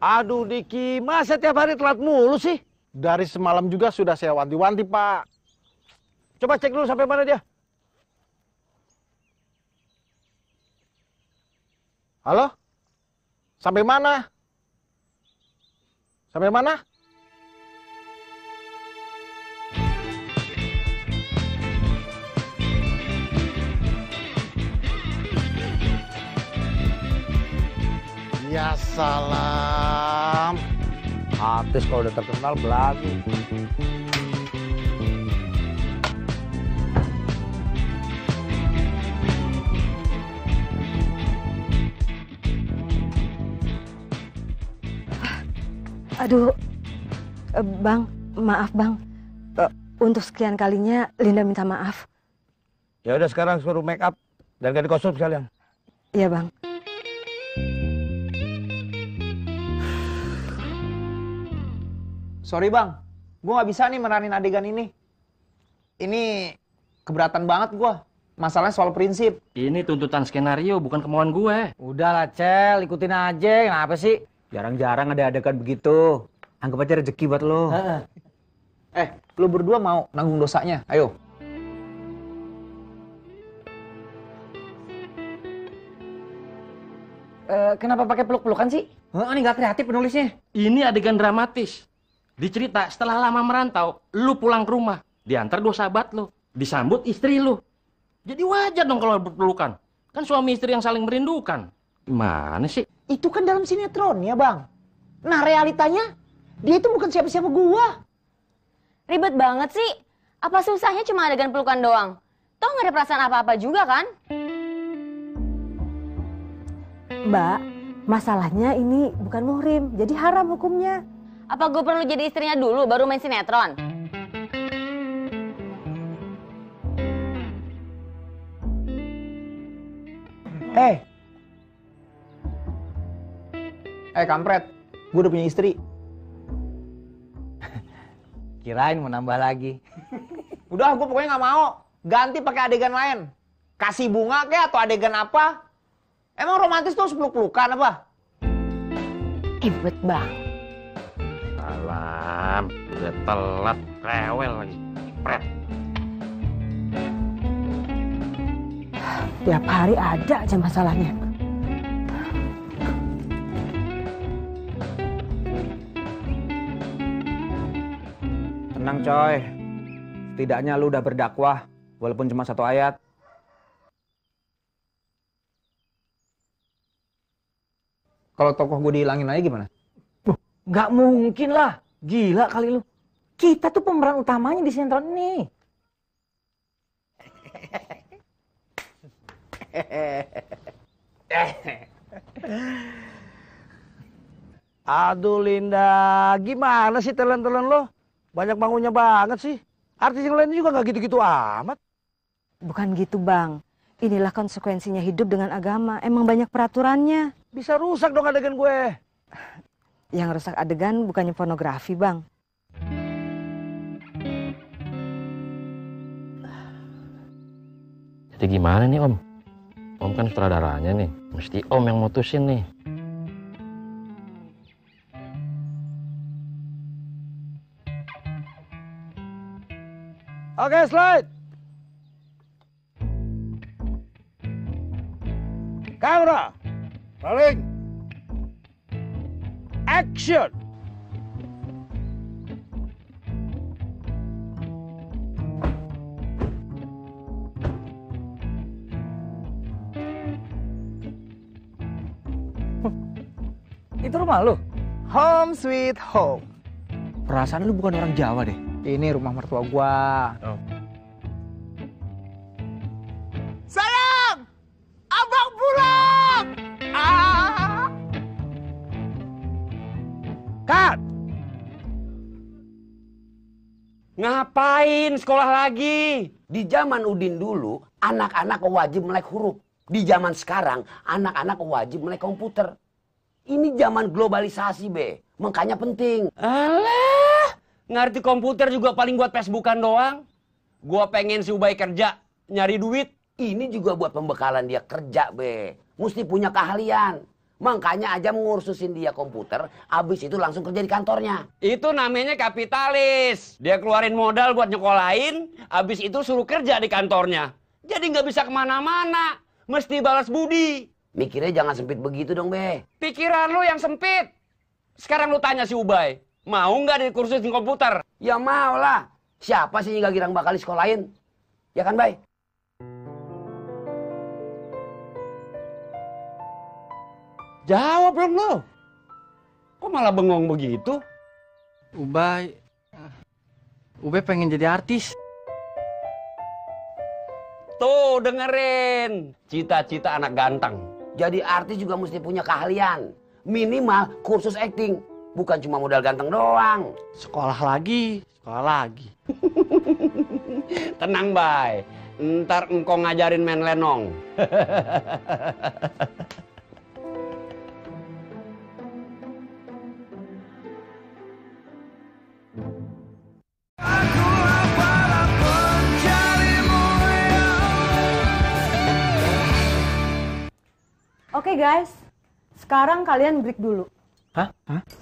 Aduh Diki, masa tiap hari telat mulu sih? Dari semalam juga sudah saya wanti-wanti, Pak. Coba cek dulu sampai mana dia. Halo? Sampai mana? Sampai mana? Ya salam. Artis kalau udah terkenal belagu. Aduh, eh, Bang, maaf Bang. Eh, untuk sekian kalinya Linda minta maaf. Ya udah sekarang suruh make up dan ganti kostum sekalian. Iya Bang. Sorry bang, gue nggak bisa nih meranin adegan ini. Ini keberatan banget gue. Masalahnya soal prinsip. Ini tuntutan skenario, bukan kemauan gue. Udahlah, Cel, ikutin aja. Kenapa sih? Jarang-jarang ada adegan begitu. Anggap aja rezeki buat lo. Eh, lu berdua mau nanggung dosanya? Ayo. Eh, kenapa pakai peluk-pelukan sih? Hah, ini nggak kreatif penulisnya. Ini adegan dramatis. Dicerita setelah lama merantau, lu pulang ke rumah, diantar dua sahabat lu, disambut istri lu. Jadi wajar dong kalau berpelukan. Kan suami istri yang saling merindukan. Gimana sih? Itu kan dalam sinetron ya bang. Nah realitanya, dia itu bukan siapa-siapa gua. Ribet banget sih. Apa susahnya cuma adegan pelukan doang? Toh nggak ada perasaan apa-apa juga kan? Mbak, masalahnya ini bukan muhrim, jadi haram hukumnya. Apa gue perlu jadi istrinya dulu baru main sinetron? Eh. Eh kampret, gue udah punya istri. Kirain mau nambah lagi. Udah, gue pokoknya nggak mau. Ganti pakai adegan lain. Kasih bunga kek atau adegan apa? Emang romantis tuh peluk-pelukan apa? Ribet bang. Salam, udah telat, rewel lagi. Pret. Tiap hari ada aja masalahnya. Tenang coy. Setidaknya lu udah berdakwah, walaupun cuma satu ayat. Kalau tokoh gue dihilangin aja gimana? Nggak mungkin lah. Gila kali lu. Kita tuh pemeran utamanya di sinetron ini. Aduh Linda, gimana sih talent-talent lo? Banyak bangunnya banget sih. Artis yang lain juga nggak gitu-gitu amat. Bukan gitu bang. Inilah konsekuensinya hidup dengan agama. Emang banyak peraturannya. Bisa rusak dong adegan gue. Yang rusak adegan bukannya pornografi bang. Jadi gimana nih om? Om kan sutradaranya nih. Mesti om yang mutusin nih. Oke, slide. Kamera. Action. Itu rumah lu? Home sweet home. Perasaan lu bukan orang Jawa deh. Ini rumah mertua gua. Oh. Ngapain sekolah lagi? Di zaman Udin dulu, anak-anak wajib melek huruf. Di zaman sekarang, anak-anak wajib melek komputer. Ini zaman globalisasi, Be. Makanya penting. Alah, ngerti komputer juga paling buat Facebookan doang. Gua pengen si Ubay kerja, nyari duit. Ini juga buat pembekalan dia kerja, Be. Mesti punya keahlian. Makanya aja ngursusin dia komputer, abis itu langsung kerja di kantornya. Itu namanya kapitalis. Dia keluarin modal buat nyekolahin, habis itu suruh kerja di kantornya. Jadi nggak bisa ke mana-mana. Mesti balas budi. Mikirnya jangan sempit begitu dong, Be. Pikiran lu yang sempit. Sekarang lu tanya si Ubay. Mau nggak dikursusin komputer? Ya mau lah. Siapa sih yang gak girang bakal disekolahin? Ya kan, Bay? Jawab dong lu. Kok malah bengong begitu? Ubay, Ubay pengen jadi artis. Tuh dengerin. Cita-cita anak ganteng. Jadi artis juga mesti punya keahlian. Minimal kursus acting. Bukan cuma modal ganteng doang. Sekolah lagi, sekolah lagi. Tenang, Bay. Ntar engkau ngajarin main lenong. Oke guys, sekarang kalian break dulu.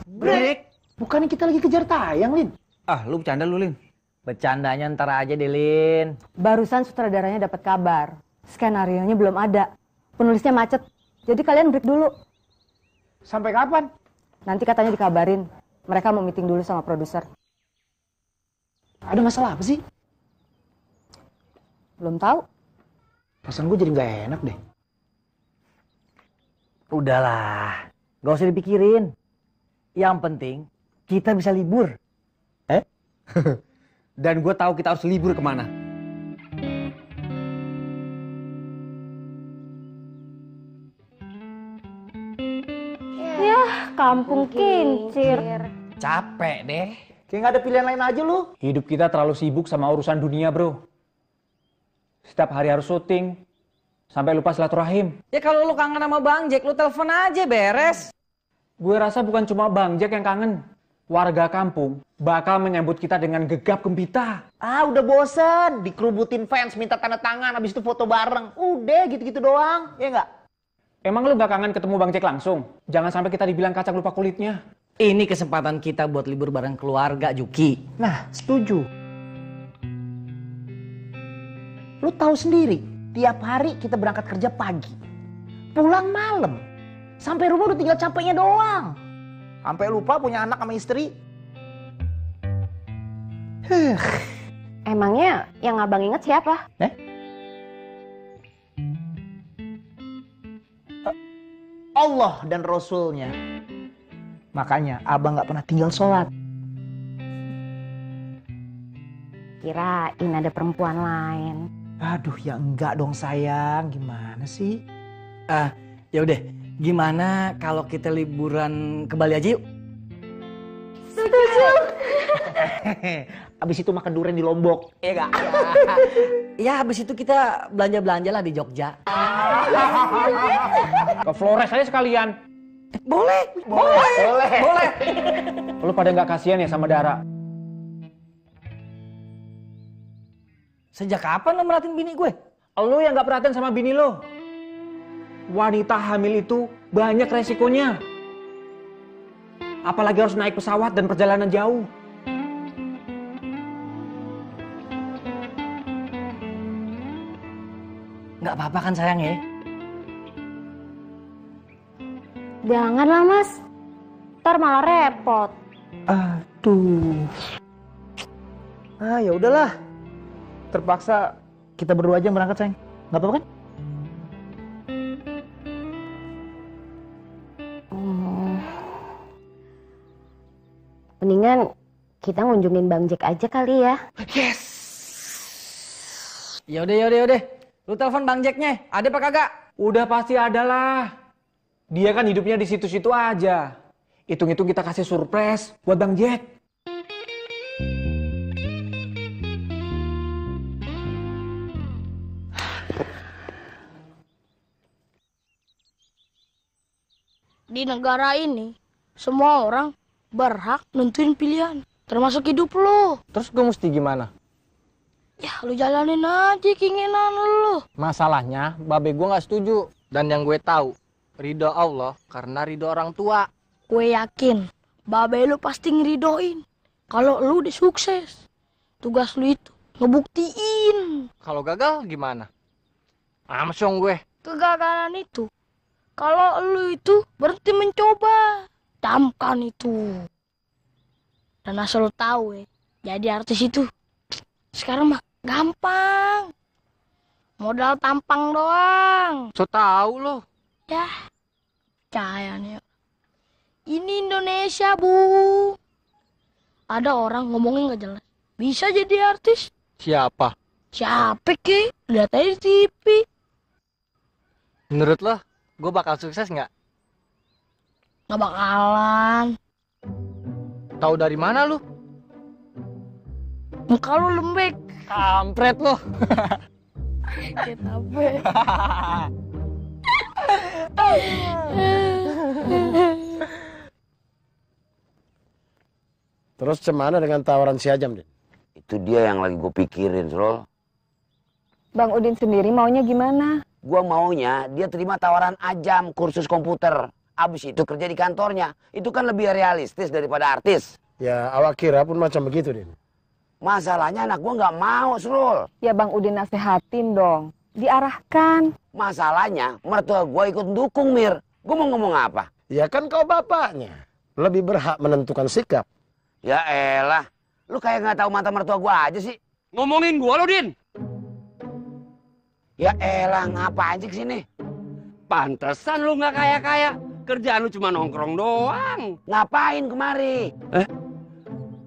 Break. Bukannya kita lagi kejar tayang, Lin. Ah, lu bercanda lu, Lin. Bercandanya ntar aja deh, Lin. Barusan sutradaranya dapat kabar. Skenario-nya belum ada. Penulisnya macet. Jadi kalian break dulu. Sampai kapan? Nanti katanya dikabarin. Mereka mau meeting dulu sama produser. Ada masalah apa sih? Belum tahu. Perasaan gue jadi nggak enak deh. Udahlah, gak usah dipikirin. Yang penting kita bisa libur. Eh? Dan gue tahu kita harus libur ke mana. Kampung kincir. Capek deh. Kayak nggak ada pilihan lain aja lu. Hidup kita terlalu sibuk sama urusan dunia, bro. Setiap hari harus syuting, sampai lupa silaturahim. Ya kalau lu kangen sama Bang Jack, lu telepon aja beres. Gue rasa bukan cuma Bang Jack yang kangen. Warga kampung bakal menyambut kita dengan gegap gempita. Ah udah bosen dikerubutin fans minta tanda tangan habis itu foto bareng. Udah gitu-gitu doang, ya nggak? Emang lu gak kangen ketemu Bang Jack langsung? Jangan sampai kita dibilang kacang lupa kulitnya. Ini kesempatan kita buat libur bareng keluarga, Juki. Nah, setuju. Lu tahu sendiri, tiap hari kita berangkat kerja pagi. Pulang malam. Sampai rumah udah tinggal capeknya doang. Sampai lupa punya anak sama istri. Emangnya yang abang inget siapa? Allah dan Rasulnya. Makanya abang nggak pernah tinggal sholat. Kirain ada perempuan lain. Aduh ya enggak dong sayang, gimana sih? Ah, ya udah. Gimana kalau kita liburan ke Bali aja yuk? Setuju. Abis itu makan durian di Lombok. Iya gak? ya habis itu kita belanja-belanja lah di Jogja. Ke Flores aja sekalian. Boleh, boleh, boleh. boleh. Lu pada nggak kasihan ya sama Dara? Sejak kapan lo merhatiin bini gue? Lu yang nggak perhatian sama bini lo. Wanita hamil itu banyak resikonya. Apalagi harus naik pesawat dan perjalanan jauh. Nggak apa-apa kan sayang ya? Janganlah mas. Ntar malah repot. Aduh. Ah ya udahlah. Terpaksa kita berdua aja berangkat sayang. Nggak apa-apa kan? Hmm. Mendingan kita ngunjungin Bang Jack aja kali ya. Ya udah, ya udah, ya udah. Lu telepon Bang Jacknya, ada apa kagak? Udah pasti ada lah. Dia kan hidupnya di situ-situ aja. Hitung-hitung kita kasih surprise buat Bang Jack. Di negara ini, semua orang berhak nentuin pilihan, termasuk hidup lo. Terus gue mesti gimana? Ya, lu jalanin aja keinginan lu. Masalahnya, babe gue nggak setuju. Dan yang gue tahu, Ridho Allah karena ridho orang tua. Gue yakin, babe lu pasti ngeridoin. Kalau lu udah sukses. Tugas lu itu ngebuktiin. Kalau gagal gimana? Amsong gue. Kegagalan itu. Kalau lu itu berhenti mencoba. Camkan itu. Dan asal lu tahu ya, jadi artis itu sekarang mah gampang. Modal tampang doang. So tau lo. Ya, percaya nih. Ini Indonesia, Bu. Ada orang ngomongin gak jelas. Bisa jadi artis. Siapa? Siapa ki? Lihat aja di TV. Menurut lo, gue bakal sukses nggak? Gak bakalan. Tahu dari mana lu? Muka lu lembek. Kampret lo. Kita. Terus cemana dengan tawaran si Ajam, Din? Itu dia yang lagi gue pikirin, Srol. Bang Udin sendiri maunya gimana? Gua maunya dia terima tawaran Ajam kursus komputer. Abis itu kerja di kantornya. Itu kan lebih realistis daripada artis. Ya, awak kira pun macam begitu, Din. Masalahnya anak gua nggak mau, Srul. Ya Bang Udin nasehatin dong. Diarahkan. Masalahnya mertua gua ikut dukung, Mir. Gua mau ngomong apa? Ya kan kau bapaknya. Lebih berhak menentukan sikap. Ya elah, lu kayak nggak tahu mantan mertua gua aja sih. Ngomongin gua lo, Din. Ya elah, ngapain sih ke sini? Pantesan lu nggak kaya-kaya. Kerjaan lu cuma nongkrong doang. Ngapain kemari? Eh?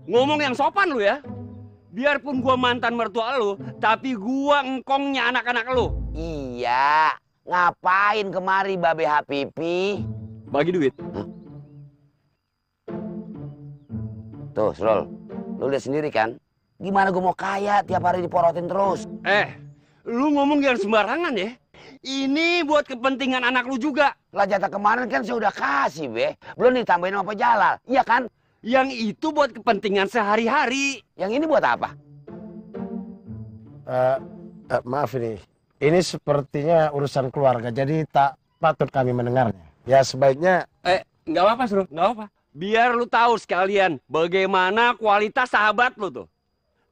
Ngomong yang sopan lu ya. Biarpun gua mantan mertua lu, tapi gua engkongnya anak-anak lu. Iya, ngapain kemari Babe Hapipi? Bagi duit. Tuh, Srol, lu lihat sendiri kan? Gimana gua mau kaya tiap hari diporotin terus? Eh, lu ngomong jangan sembarangan ya. Ini buat kepentingan anak lu juga. Lah jatah kemarin kan saya udah kasih, Be. Belum ditambahin sama Pak Jalal. Iya kan? Yang itu buat kepentingan sehari-hari. Yang ini buat apa? Eh, eh, maaf ini. Ini sepertinya urusan keluarga, jadi tak patut kami mendengarnya. Ya sebaiknya Eh, nggak apa-apa, Bro. Nggak apa. Biar lu tahu sekalian bagaimana kualitas sahabat lu tuh.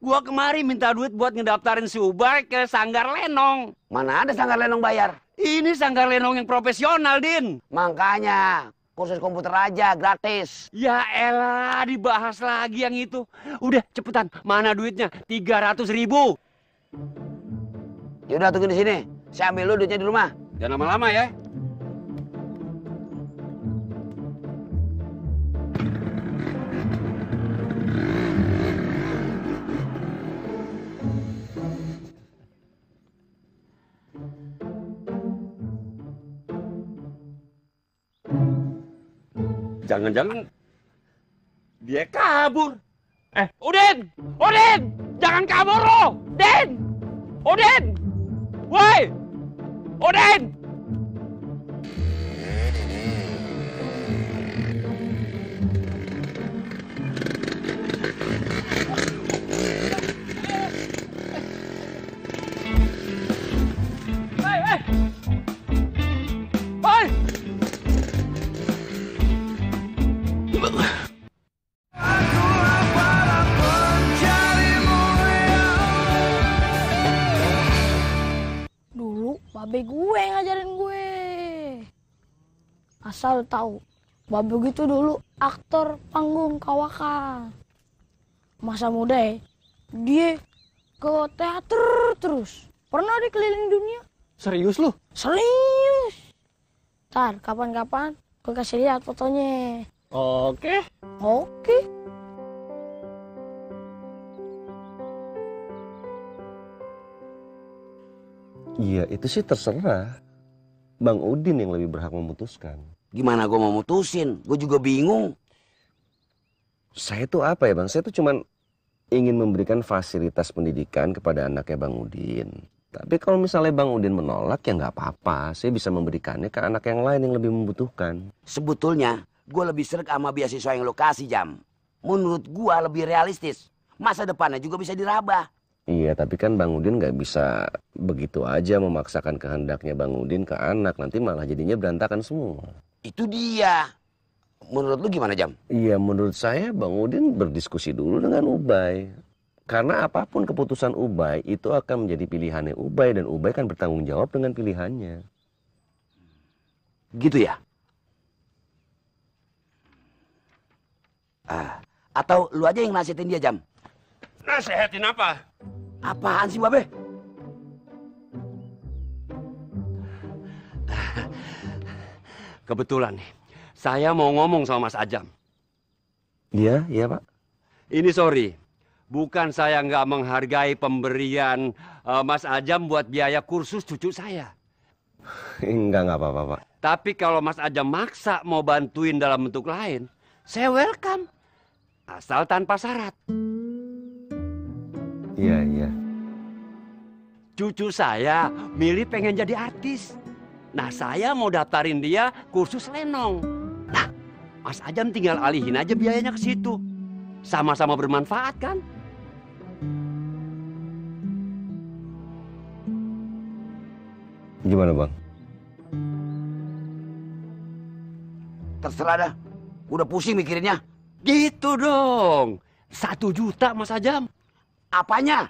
Gua kemari minta duit buat ngedaftarin si Ubay ke Sanggar Lenong. Mana ada Sanggar Lenong bayar? Ini Sanggar Lenong yang profesional, Din. Makanya, kursus komputer aja, gratis. Ya elah, dibahas lagi yang itu. Udah, cepetan. Mana duitnya? 300 ribu. Yaudah, tunggu di sini. Saya ambil lu duitnya di rumah. Jangan lama-lama ya. Jangan-jangan dia kabur. Eh, Udin! Udin! Jangan kabur lo! Din! Udin! Woi! Udin! Asal tahu, babe gitu dulu aktor panggung kawakan. Masa muda ya, dia ke teater terus. Pernah dia keliling dunia. Serius lu? Serius. Ntar kapan-kapan gue kasih lihat fotonya. Oke. Oke. Iya, itu sih terserah. Bang Udin yang lebih berhak memutuskan. Gimana gue mau mutusin? Gue juga bingung. Saya tuh apa ya bang? Saya tuh cuman ingin memberikan fasilitas pendidikan kepada anaknya Bang Udin. Tapi kalau misalnya Bang Udin menolak ya nggak apa-apa. Saya bisa memberikannya ke anak yang lain yang lebih membutuhkan. Sebetulnya, gue lebih serg sama beasiswa yang lo kasih, Jam. Menurut gue lebih realistis. Masa depannya juga bisa diraba. Iya, tapi kan Bang Udin nggak bisa begitu aja memaksakan kehendaknya Bang Udin ke anak. Nanti malah jadinya berantakan semua. Itu dia. Menurut lu gimana, Jam? Iya, menurut saya Bang Udin berdiskusi dulu dengan Ubay. Karena apa pun keputusan Ubay, itu akan menjadi pilihannya Ubay. Dan Ubay kan bertanggung jawab dengan pilihannya. Gitu ya? Ah, atau lu aja yang nasihatin dia, Jam? Nasehatin apa? Apaan sih, Babe? Kebetulan nih, saya mau ngomong sama Mas Ajam. Iya, iya Pak. Ini sorry, bukan saya nggak menghargai pemberian eh, Mas Ajam buat biaya kursus cucu saya. Enggak, enggak apa-apa Pak. Tapi kalau Mas Ajam maksa mau bantuin dalam bentuk lain, saya welcome. Asal tanpa syarat. Iya, iya. Cucu saya milih pengen jadi artis. Nah, saya mau daftarin dia kursus lenong. Nah, Mas Ajam tinggal alihin aja biayanya ke situ. Sama-sama bermanfaat kan? Gimana Bang? Terserah dah. Udah pusing mikirinnya. Gitu dong. Satu juta Mas Ajam. Apanya?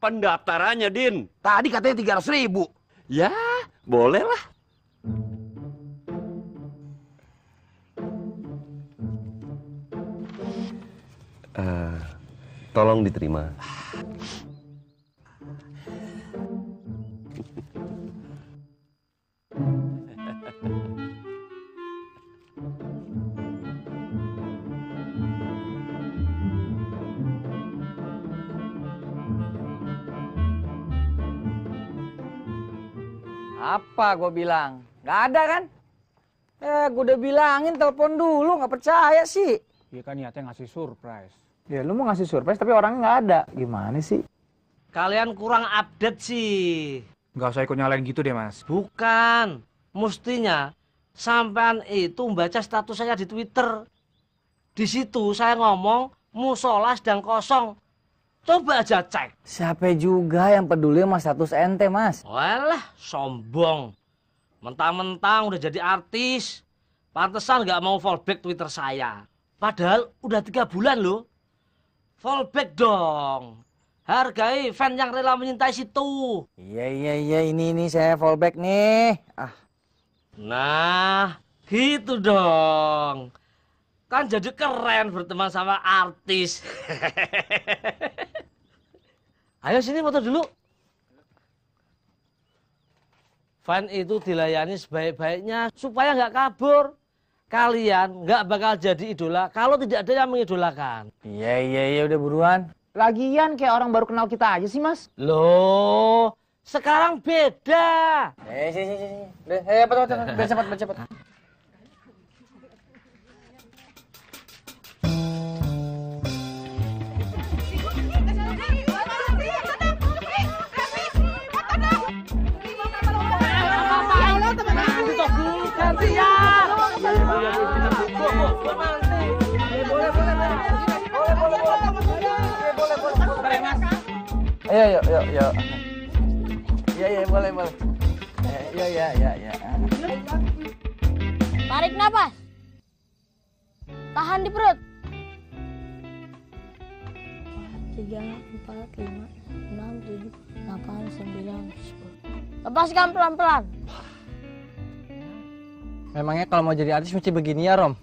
Pendaftarannya, Din. Tadi katanya tiga ratus ribu. Ya, boleh lah. Eh, tolong diterima. Apa gue bilang? Gak ada kan? Eh, gue udah bilangin telepon dulu, nggak percaya sih. Iya kan niatnya ngasih surprise. Ya lu mau ngasih surprise tapi orangnya nggak ada. Gimana sih? Kalian kurang update sih. Nggak usah ikut nyalain gitu deh mas. Bukan. Mestinya sampean itu membaca status saya di Twitter. Di situ saya ngomong musola sedang kosong. Coba aja cek. Siapa juga yang peduli sama status ente, Mas? Walah, sombong. Mentang-mentang udah jadi artis. Pantesan nggak mau fallback Twitter saya. Padahal udah tiga bulan loh. Fallback dong. Hargai fan yang rela menyintai situ. Iya, iya, iya. Ini, ini saya fallback nih. Ah, Nah, gitu dong. Kan jadi keren berteman sama artis. Ayo sini foto dulu. Fan itu dilayani sebaik-baiknya supaya nggak kabur. Kalian nggak bakal jadi idola kalau tidak ada yang mengidolakan. iya, iya, iya. Udah buruan. Lagian kayak orang baru kenal kita aja sih mas. Loh, sekarang beda. Eh, sini, sini, sini. Udah, eh, cepat, cepat, cepat. Udah, cepat. Ayo, yuk, yuk, yuk. Iya, iya, boleh, boleh. Eh, Iya, iya, iya, iya. Tarik napas. Tahan di perut. Tiga, empat, lima, enam, tujuh, delapan, sembilan, sepuluh. Lepaskan pelan-pelan. Memangnya kalau mau jadi artis mesti begini ya, Rom?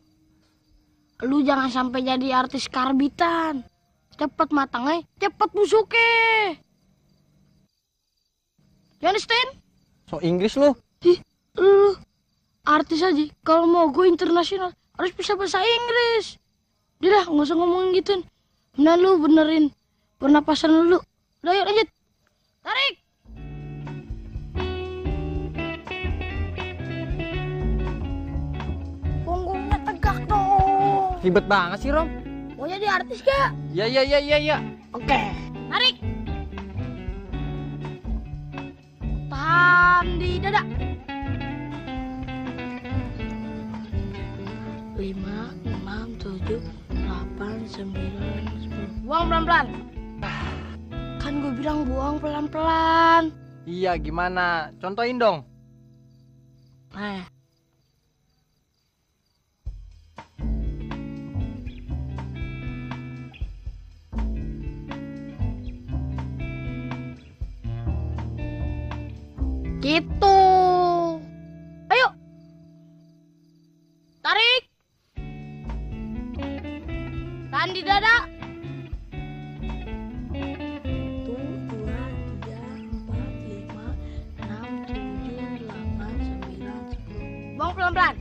Lu jangan sampai jadi artis karbitan. Cepet matangnya, cepet busuknya. You understand? So Inggris lu? Ih, lu artis aja. Kalau mau go internasional harus bisa bahasa Inggris. Udah dah, nggak usah ngomongin gitu. Nah lu benerin pernapasan lu. Udah yuk lanjut. Tarik. Ribet banget sih, Rom. Mau jadi artis gak? Ya, ya, ya, ya, ya. Oke. Tarik. Tahan di dada. Lima, enam, tujuh, delapan, sembilan, sepuluh. Buang pelan-pelan. Kan Kan gue bilang buang pelan-pelan. Iya, gimana? Contohin dong. Nah, Gitu. Ayo. Tarik. Tahan di dada. Satu, dua, tiga, empat, lima, enam, tujuh, delapan, sembilan, sepuluh. Buang pelan-pelan.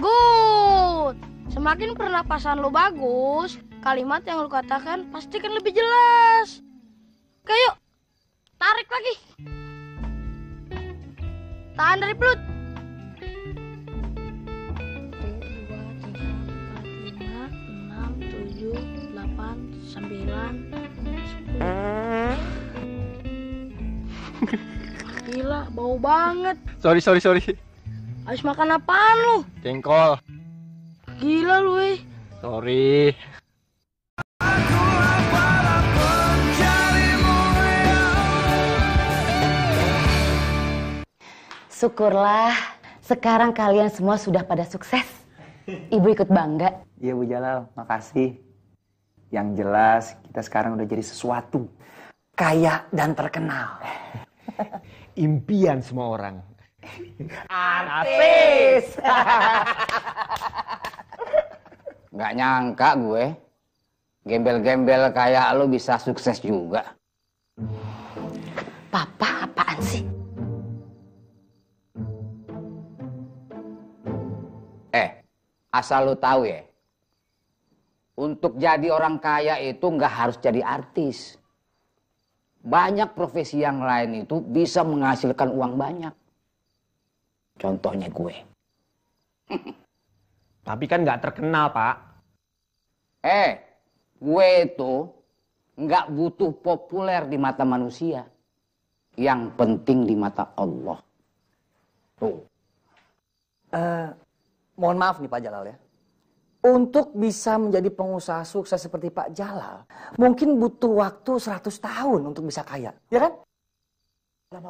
Good. Semakin pernapasan lo bagus, kalimat yang lo katakan pasti kan lebih jelas. Oke, yuk. Tarik lagi. Tahan dari perut. Satu, dua, tiga, empat, lima, enam, tujuh, delapan, sembilan, sepuluh. Gila, bau banget. Sorry, sorry, sorry. Habis makan apaan lu? Jengkol. Gila lu, eh. Sorry. Syukurlah, sekarang kalian semua sudah pada sukses. Ibu ikut bangga. Iya Bu Jalal, makasih. Yang jelas kita sekarang udah jadi sesuatu. Kaya dan terkenal. Impian semua orang. Artis. Nggak nyangka gue. Gembel-gembel kayak lo bisa sukses juga. Papa apaan sih? Asal lo tahu ya. Untuk jadi orang kaya itu nggak harus jadi artis. Banyak profesi yang lain itu bisa menghasilkan uang banyak. Contohnya gue. Tapi kan nggak terkenal, Pak. Eh, gue itu nggak butuh populer di mata manusia. Yang penting di mata Allah. Tuh. Eh, mohon maaf nih Pak Jalal ya. Untuk bisa menjadi pengusaha sukses seperti Pak Jalal, mungkin butuh waktu 100 tahun untuk bisa kaya, ya kan?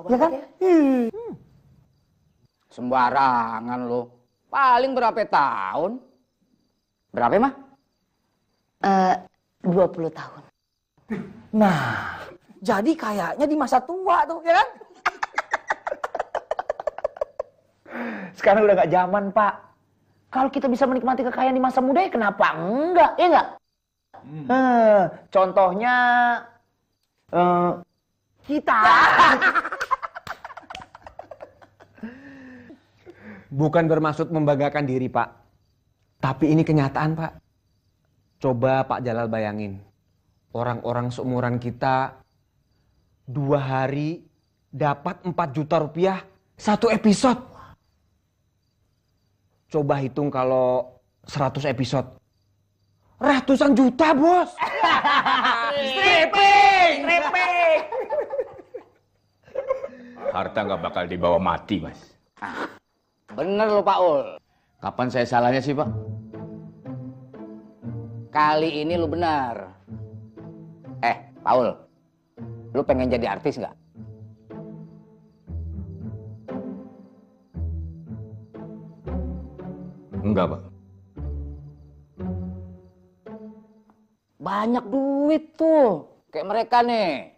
ya kan? Hmm. Sembarangan lo. Paling berapa tahun? Berapa mah? Eh, 20 tahun. Nah, jadi kayaknya di masa tua tuh, ya kan? Sekarang udah gak zaman, Pak. Kalau kita bisa menikmati kekayaan di masa muda ya kenapa enggak? Ya enggak? Eh, contohnya eh, kita. Bukan bermaksud membanggakan diri, Pak. Tapi ini kenyataan, Pak. Coba Pak Jalal bayangin. Orang-orang seumuran kita dua hari dapat 4 juta rupiah satu episode. Coba hitung kalau 100 episode. Ratusan juta, bos. Stripping! Stripping! Harta nggak bakal dibawa mati, Mas. Bener lo Pak Ul. Kapan saya salahnya sih, Pak? Kali ini lu benar. Eh, Paul. Lu pengen jadi artis nggak? Enggak, Pak. Banyak duit tuh. Kayak mereka nih.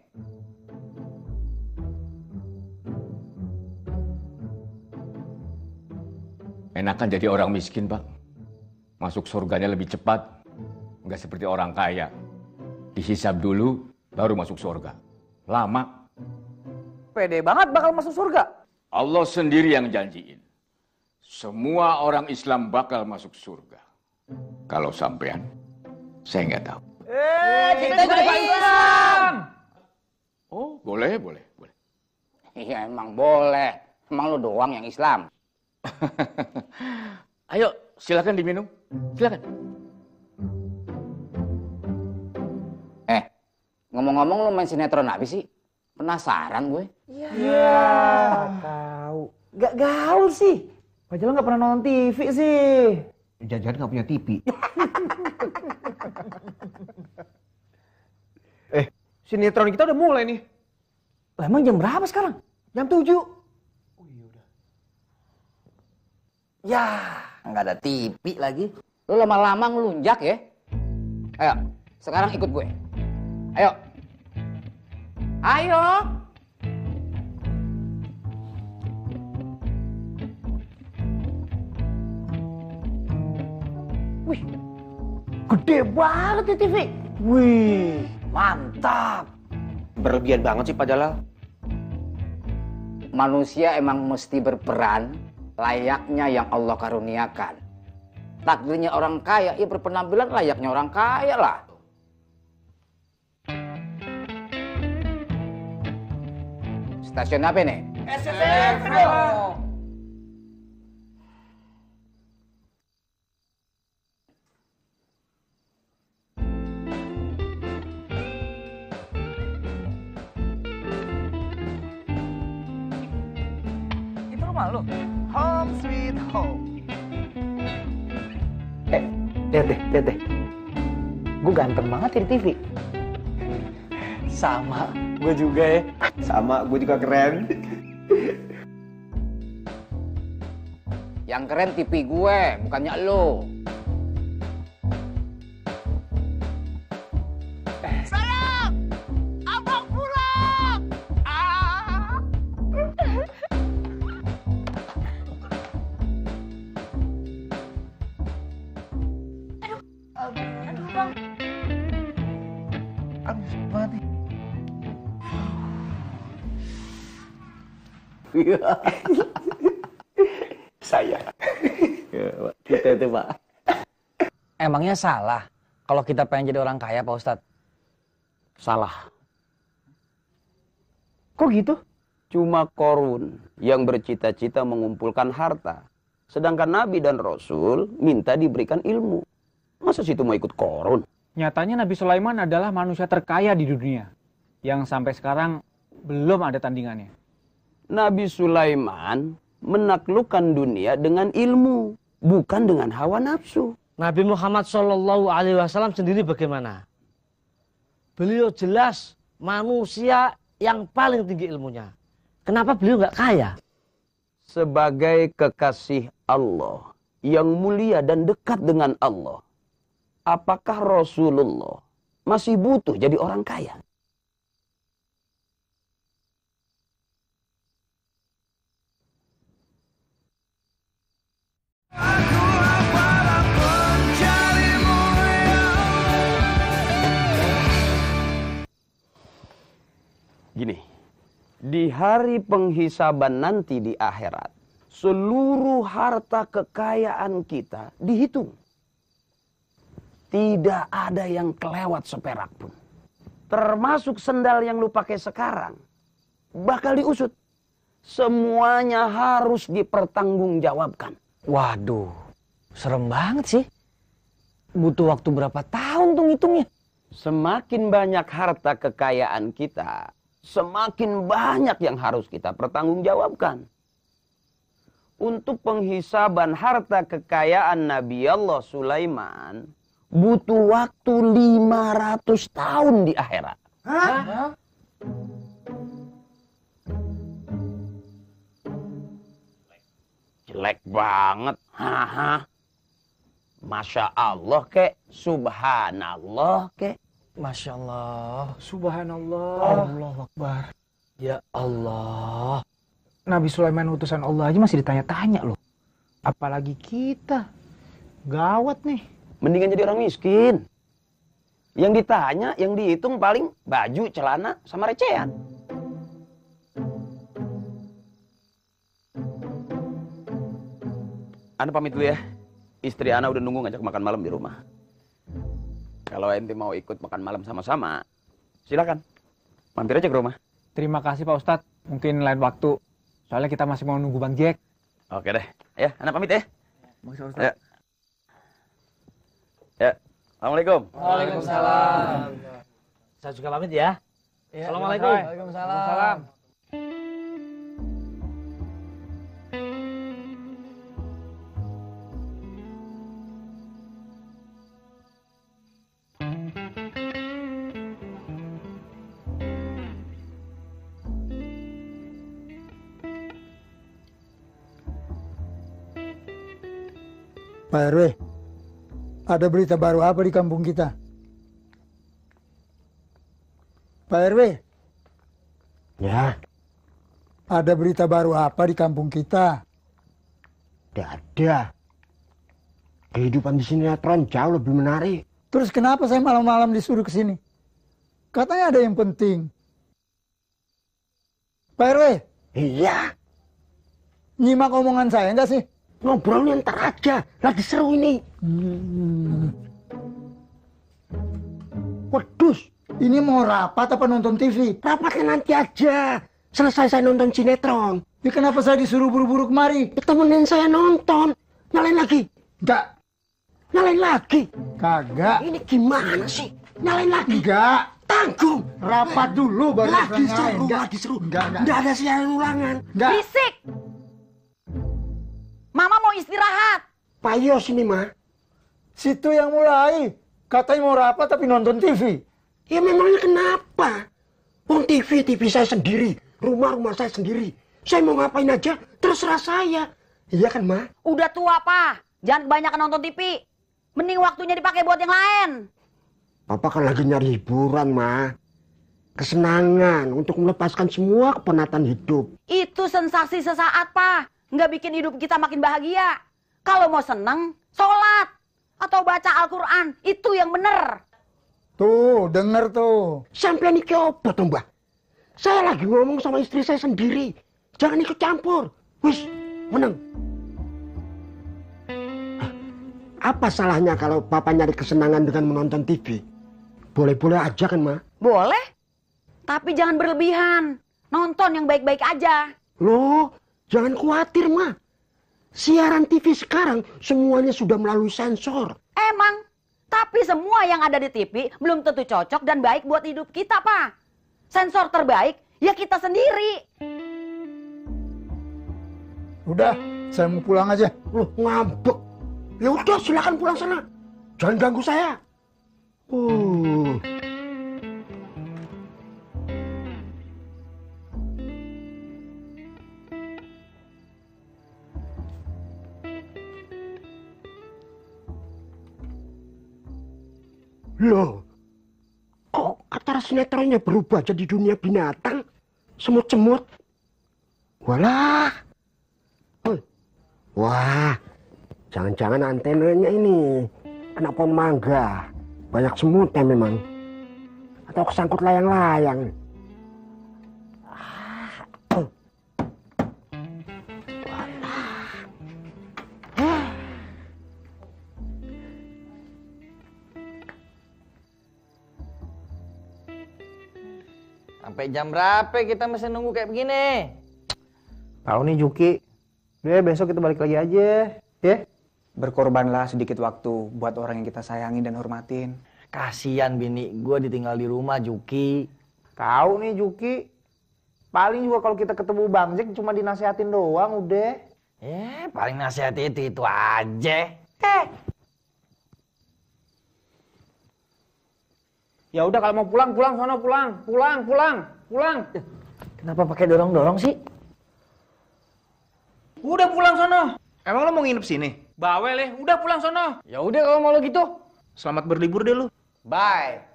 Enakan jadi orang miskin, Pak. Masuk surganya lebih cepat. Enggak seperti orang kaya. Dihisab dulu, baru masuk surga. Lama. Pede banget bakal masuk surga. Allah sendiri yang janjiin. Semua orang Islam bakal masuk surga. Kalau sampean, saya nggak tahu. Eh, kita juga Islam. Oh, boleh, boleh, boleh. Iya emang boleh. Emang lu doang yang Islam. Ayo, silakan diminum. Silakan. Eh, ngomong-ngomong lu main sinetron apa sih? Penasaran gue. Iya. tahu. Gak gaul sih. Pak nggak pernah nonton TV sih. Jangan-jangan nggak punya TV. Sinetron kita udah mulai nih. Lah, emang jam berapa sekarang? Jam 7. Ya, nggak ada TV lagi. Lu lama-lama ngelunjak ya. Ayo, sekarang ikut gue. Ayo. Ayo. Gede banget ya TV. Wih, mantap. Berlebihan banget sih Pak Jalal. Manusia emang mesti berperan layaknya yang Allah karuniakan. Takdirnya orang kaya, ya berpenampilan layaknya orang kaya lah. Stasiun apa nih? Itu rumah lu? Home sweet home. Eh, lihat deh, lihat deh. Gue ganteng banget ya di TV. Sama, gue juga ya. Sama, gue juga keren. Yang keren TV gue, bukannya lo. Saya. Kita itu Pak. Emangnya salah kalau kita pengen jadi orang kaya, Pak Ustadz? Salah. Kok gitu? Cuma korun yang bercita-cita mengumpulkan harta. Sedangkan Nabi dan Rasul minta diberikan ilmu. Masa situ mau ikut korun? Nyatanya Nabi Sulaiman adalah manusia terkaya di dunia. Yang sampai sekarang belum ada tandingannya. Nabi Sulaiman menaklukkan dunia dengan ilmu, bukan dengan hawa nafsu. Nabi Muhammad Shallallahu Alaihi Wasallam sendiri bagaimana? Beliau jelas manusia yang paling tinggi ilmunya. Kenapa beliau nggak kaya? Sebagai kekasih Allah yang mulia dan dekat dengan Allah, apakah Rasulullah masih butuh jadi orang kaya? Gini, di hari penghisaban nanti di akhirat, seluruh harta kekayaan kita dihitung. Tidak ada yang kelewat seperak pun. Termasuk sendal yang lu pakai sekarang. Bakal diusut. Semuanya harus dipertanggungjawabkan. Waduh, serem banget sih. Butuh waktu berapa tahun tuh ngitungnya? Semakin banyak harta kekayaan kita, semakin banyak yang harus kita pertanggungjawabkan. Untuk penghisaban harta kekayaan Nabi Allah Sulaiman, butuh waktu 500 tahun di akhirat. Hah? Jelek banget. Haha. Masya Allah kek. Subhanallah kek. Masya Allah. Subhanallah. Allah Akbar. Ya Allah. Nabi Sulaiman utusan Allah aja masih ditanya-tanya loh. Apalagi kita. Gawat nih. Mendingan jadi orang miskin. Yang ditanya, yang dihitung paling baju, celana, sama recehan. Anda pamit dulu ya. Istri Ana udah nunggu ngajak makan malam di rumah. Kalau ente mau ikut makan malam sama-sama, silakan. Mampir aja ke rumah. Terima kasih Pak Ustadz. Mungkin lain waktu. Soalnya kita masih mau nunggu Bang Jack. Oke deh. Ya, Ana pamit ya. Makasih Pak Ya. Ya. Assalamualaikum. Waalaikumsalam. Saya juga pamit ya. Assalamualaikum. Waalaikumsalam. Pak RW, ada berita baru apa di kampung kita? Pak RW, Ya, ada berita baru apa di kampung kita? tidak ada. Kehidupan di sinetron jauh lebih menarik. Terus kenapa saya malam-malam disuruh ke sini? Katanya ada yang penting. Pak RW, Iya, nyimak omongan saya enggak sih? Ngobrolnya ntar aja. Lagi seru ini. Wedus, ini mau rapat apa nonton TV? Rapatnya nanti aja. Selesai saya nonton sinetron. Ya kenapa saya disuruh buru-buru kemari? Ya, temenin saya nonton. Nyalain lagi. Enggak. Nyalain lagi. Kagak. Ini gimana sih? Nyalain lagi. Enggak. Tanggung. Rapat dulu baru Lagi seru, Enggak. lagi seru. Enggak, enggak. Enggak ada siaran ulangan. Enggak. Berisik! Mama mau istirahat. Pak Yos ini mah. Situ yang mulai. Katanya mau rapat tapi nonton TV. Ya memangnya kenapa? Wong TV, TV saya sendiri. Rumah-rumah saya sendiri. Saya mau ngapain aja, terserah saya. Iya kan, Ma? Udah tua, Pak. Jangan kebanyakan nonton TV. Mending waktunya dipakai buat yang lain. Papa kan lagi nyari hiburan, Ma. Kesenangan untuk melepaskan semua kepenatan hidup. Itu sensasi sesaat, Pak. Nggak bikin hidup kita makin bahagia. Kalau mau seneng, sholat. Atau baca Al-Quran. Itu yang bener. Tuh, denger tuh. Sampai ini apa tuh, Mbak? Saya lagi ngomong sama istri saya sendiri. Jangan ikut campur. Wis, menang. Apa salahnya kalau papa nyari kesenangan dengan menonton TV? Boleh-boleh aja kan, Ma? Boleh. Tapi jangan berlebihan. Nonton yang baik-baik aja. Loh, jangan khawatir, Ma. Siaran TV sekarang semuanya sudah melalui sensor. Emang. Tapi semua yang ada di TV belum tentu cocok dan baik buat hidup kita, Pak. Sensor terbaik ya kita sendiri. Udah, saya mau pulang aja. Loh, ngambek. Ya udah, silakan pulang sana. Jangan ganggu saya. Uh. Loh, kok kata sinetronnya berubah jadi dunia binatang? Semut-semut? Walah. Wah, jangan-jangan antenanya ini kena pohon mangga. Banyak semutnya memang. Atau kesangkut layang-layang. Jam berapa kita masih nunggu kayak begini? Tahu nih Juki. Udah besok kita balik lagi aja, ya. Berkorbanlah sedikit waktu buat orang yang kita sayangi dan hormatin. Kasian bini gue ditinggal di rumah Juki. Tahu nih Juki. Paling juga kalau kita ketemu Bang Jack cuma dinasehatin doang udah. Eh, paling nasihat itu itu aja. Ya udah kalau mau pulang pulang sono pulang, pulang, pulang, pulang. Kenapa pakai dorong-dorong sih? Udah pulang sono. Emang lo mau nginep sini? Bawel ya, udah pulang sono. Ya udah kalau mau lo gitu. Selamat berlibur deh lu. Bye.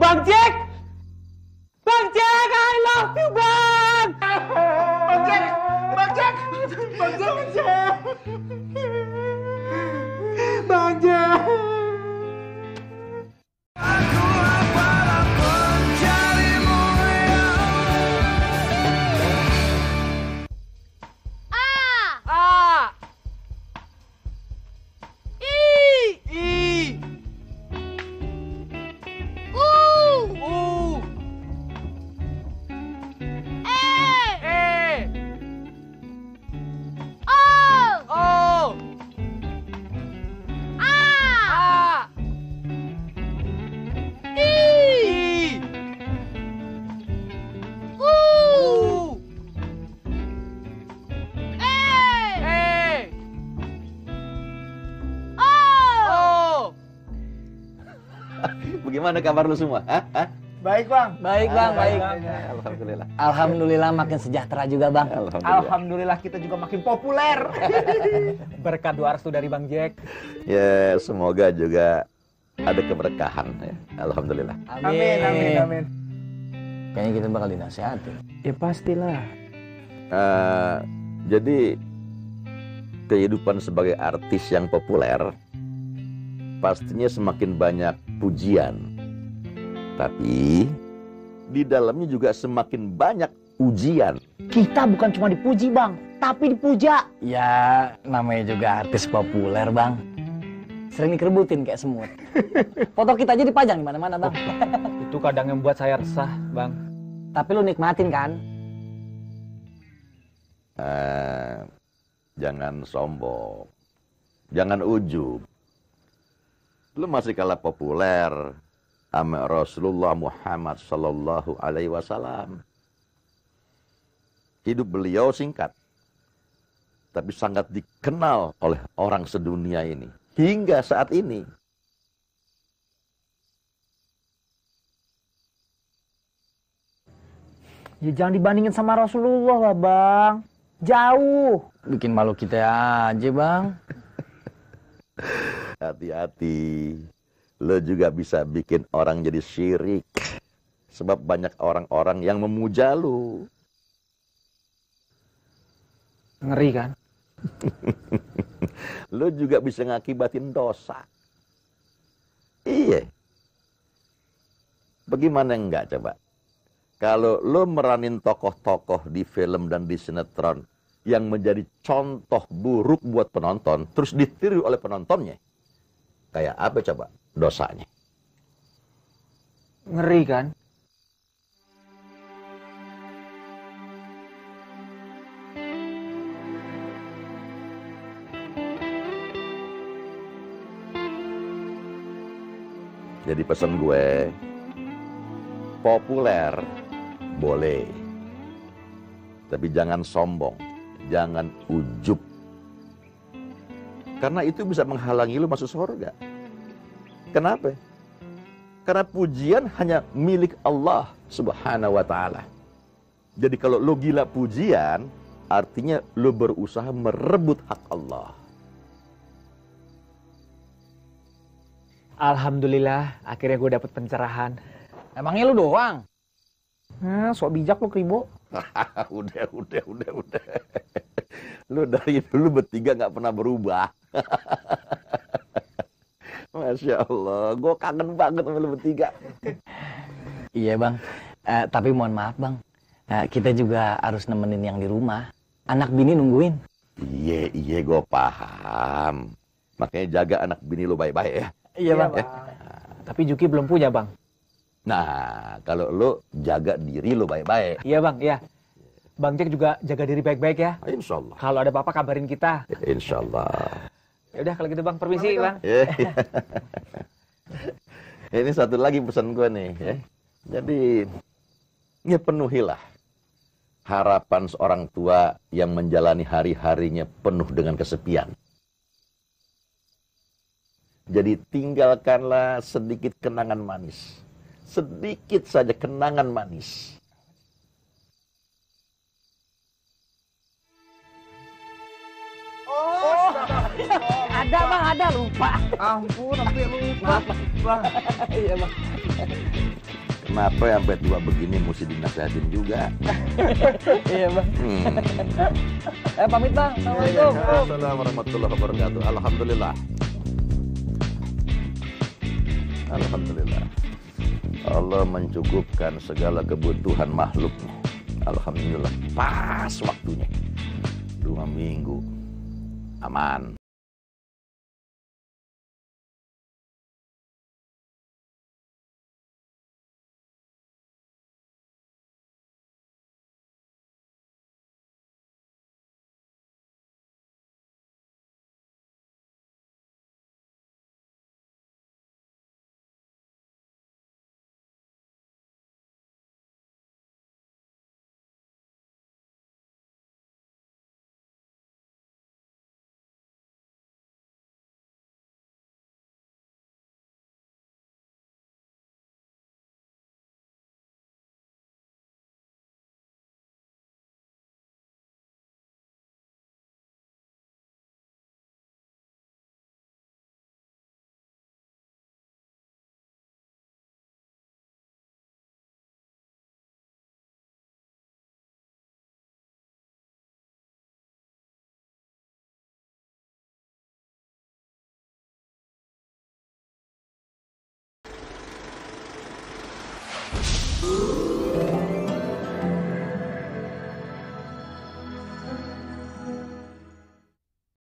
Bang Jack! Bang Jack, I love you, Bagaimana kabar lu semua? Hah? Hah? Baik bang. Baik bang, baik. Alhamdulillah. Alhamdulillah makin sejahtera juga bang. Alhamdulillah kita juga makin populer. Berkat doa restu dari Bang Jack. Ya, semoga juga ada keberkahan ya. Alhamdulillah. Amin, amin, amin. Kayaknya kita bakal dinasehati. Ya pastilah. Eh, jadi kehidupan sebagai artis yang populer pastinya semakin banyak pujian. Tapi di dalamnya juga semakin banyak ujian. Kita bukan cuma dipuji bang, tapi dipuja. Ya, namanya juga artis populer bang. Sering dikerebutin kayak semut. Foto kita aja dipajang di mana-mana bang. Itu kadang yang membuat saya resah, Bang. Tapi lu nikmatin kan? Eh, jangan sombong, jangan ujub. Lu masih kalah populer sama Rasulullah Muhammad Sallallahu Alaihi Wasallam. Hidup beliau singkat, tapi sangat dikenal oleh orang sedunia ini hingga saat ini. Ya jangan dibandingin sama Rasulullah lah bang. Jauh. Bikin malu kita aja bang. Hati-hati. Lo juga bisa bikin orang jadi syirik. Sebab banyak orang-orang yang memuja lu. Ngeri kan? lo juga bisa ngakibatin dosa. Iya. Bagaimana enggak coba? Kalau lo meranin tokoh-tokoh di film dan di sinetron yang menjadi contoh buruk buat penonton, terus ditiru oleh penontonnya, kayak apa coba dosanya? Ngeri kan? Jadi pesan gue, populer boleh. Tapi jangan sombong, jangan ujub. Karena itu bisa menghalangi lu masuk surga. Kenapa? Karena pujian hanya milik Allah Subhanahu wa taala. Jadi kalau lu gila pujian, artinya lu berusaha merebut hak Allah. Alhamdulillah, akhirnya gue dapet pencerahan. Emangnya lu doang? Nah, sok bijak lu kribo. udah, udah, udah, udah. Lu dari dulu bertiga nggak pernah berubah. Masya Allah, gue kangen banget sama lu bertiga. Iya bang. Eh, tapi mohon maaf bang. Eh, kita juga harus nemenin yang di rumah. Anak bini nungguin. Iya, iya, gue paham. Makanya jaga anak bini lu baik-baik ya. Iya bang. Ya. Tapi Juki belum punya bang. Nah, kalau lu jaga diri lu baik-baik. Iya bang, iya. Bang Jack juga jaga diri baik-baik ya. Insya Allah. Kalau ada apa-apa kabarin kita. Insya Allah. Ya udah kalau gitu bang, permisi bang. Ya. Ini satu lagi pesan gue nih. Ya. Jadi, ya penuhilah harapan seorang tua yang menjalani hari-harinya penuh dengan kesepian. Jadi tinggalkanlah sedikit kenangan manis. Sedikit saja kenangan manis. Oh, ada bang, ada lupa. Ampun, sampai lupa. Bang. Iya bang. Kenapa sampai tua begini mesti dinasihatin juga? iya bang. Hmm. Eh pamit bang. Assalamualaikum. Assalamualaikum warahmatullahi wabarakatuh. Alhamdulillah. Alhamdulillah. Allah mencukupkan segala kebutuhan makhluknya. Alhamdulillah. Pas waktunya. Dua minggu. Aman.